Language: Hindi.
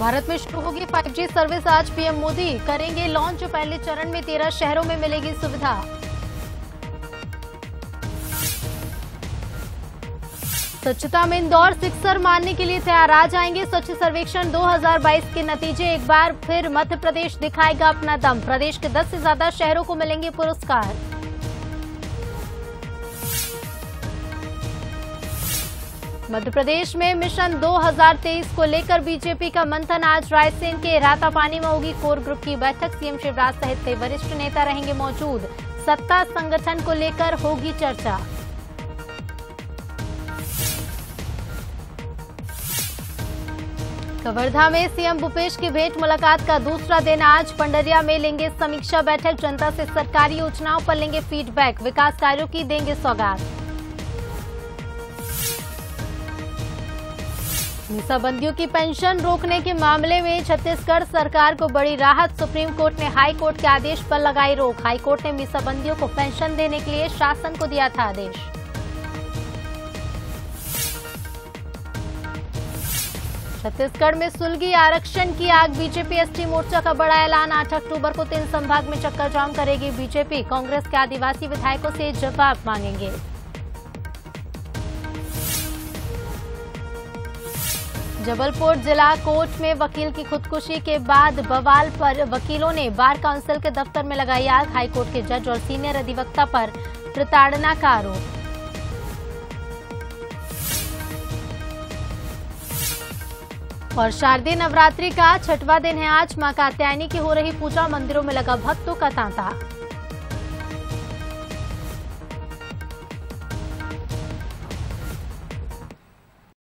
भारत में शुरू होगी 5G सर्विस आज पीएम मोदी करेंगे लॉन्च पहले चरण में तेरह शहरों में मिलेगी सुविधा। स्वच्छता में इंदौर सिक्सर मानने के लिए तैयार। आ जाएँगे स्वच्छ सर्वेक्षण। 2022 के नतीजे एक बार फिर मध्य प्रदेश दिखाएगा अपना दम। प्रदेश के 10 से ज़्यादा शहरों को मिलेंगे पुरस्कार। मध्य प्रदेश में मिशन 2023 को लेकर बीजेपी का मंथन आज रायसेन के रातापानी में होगी। कोर ग्रुप की बैठक, सीएम शिवराज सहित कई वरिष्ठ नेता रहेंगे मौजूद। सत्ता संगठन को लेकर होगी चर्चा। कवर्धा में सीएम भूपेश की भेंट मुलाकात का दूसरा दिन आज। पंडरिया में लेंगे समीक्षा बैठक। जनता से सरकारी योजनाओं पर लेंगे फीडबैक। विकास कार्यों की देंगे सौगात। मीसाबंदियों की पेंशन रोकने के मामले में छत्तीसगढ़ सरकार को बड़ी राहत, सुप्रीम कोर्ट ने हाई कोर्ट के आदेश पर लगाई रोक। हाई कोर्ट ने मीसाबंदियों को पेंशन देने के लिए शासन को दिया था आदेश। छत्तीसगढ़ में सुलगी आरक्षण की आग, बीजेपी एसटी मोर्चा का बड़ा ऐलान। 8 अक्टूबर को तीन संभाग में चक्का जाम करेगी बीजेपी। कांग्रेस के आदिवासी विधायकों से जवाब मांगेंगे। जबलपुर जिला कोर्ट में वकील की खुदकुशी के बाद बवाल पर वकीलों ने बार काउंसिल के दफ्तर में लगाई आग। हाईकोर्ट के जज और सीनियर अधिवक्ता पर प्रताड़ना का आरोप। और शारदीय नवरात्रि का छठवां दिन है आज। माँ कात्यायनी की हो रही पूजा। मंदिरों में लगा भक्तों का तांता।